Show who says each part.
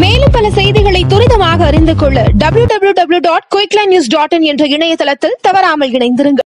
Speaker 1: மேலும் பல செய்திகளை துரிதமாக அறிந்து கொள்ள W W W dot Quickline news dot in என்ற இணையதளத்தில் தவறாமல் இணைந்திருங்கள்.